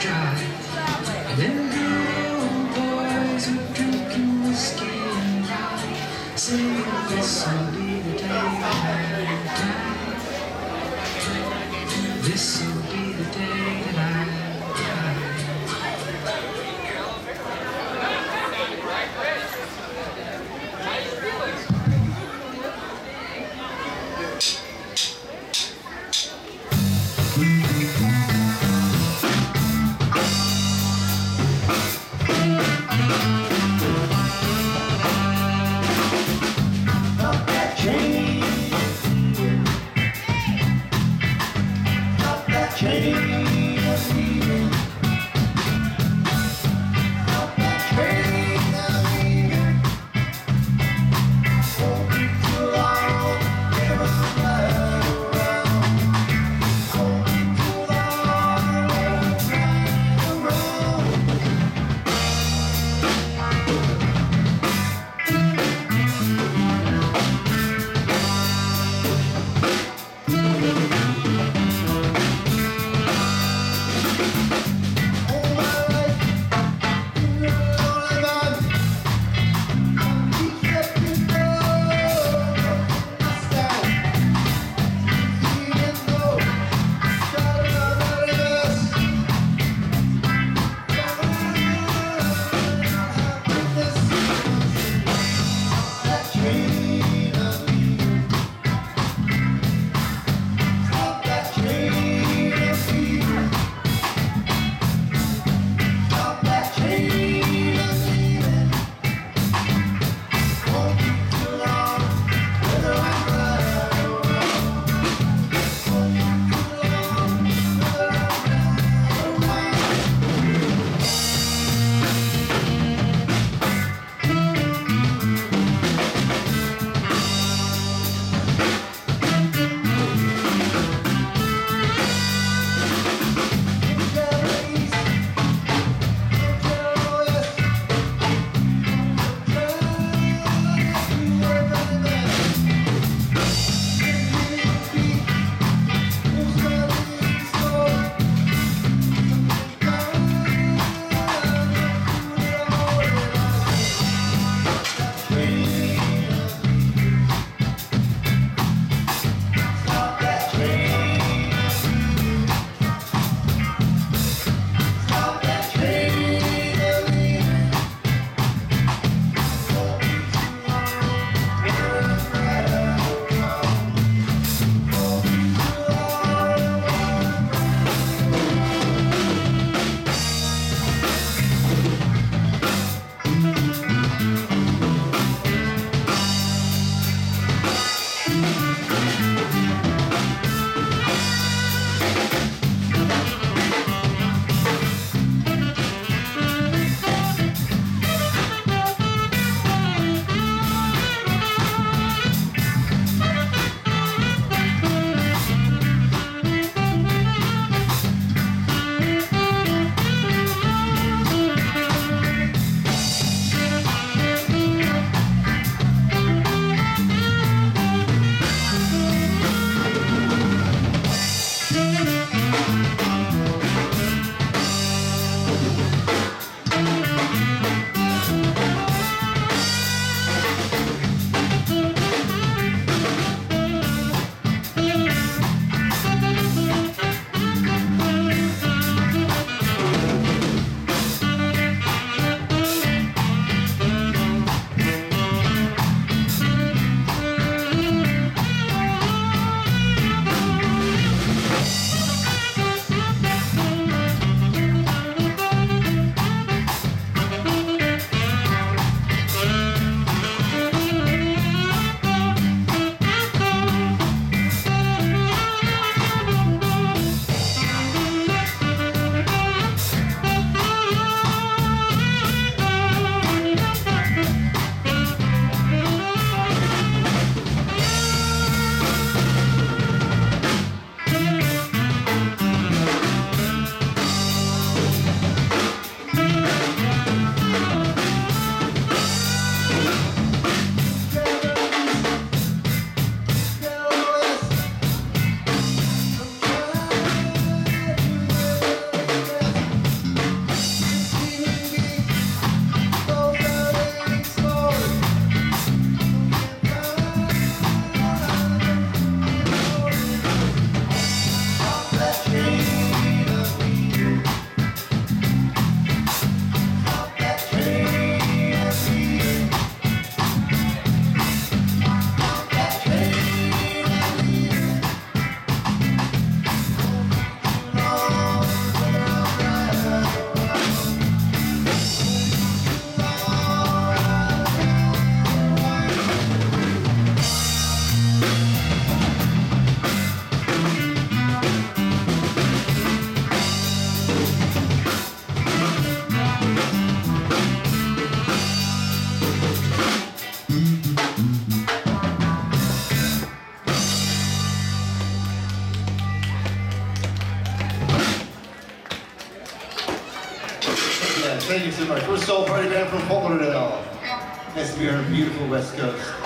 dry. From Fort Lauderdale. To be here on beautiful West Coast.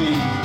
Rocky.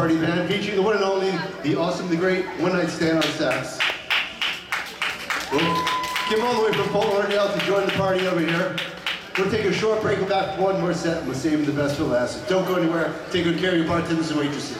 Party Band, featuring the one and only, the awesome, the great One Night Stand on sax. Well, came all the way from Fort Lauderdale to join the party over here. We'll take a short break. We'll back one more set. and We'll save the best for last. Don't go anywhere. Take good care of your bartenders and waitresses.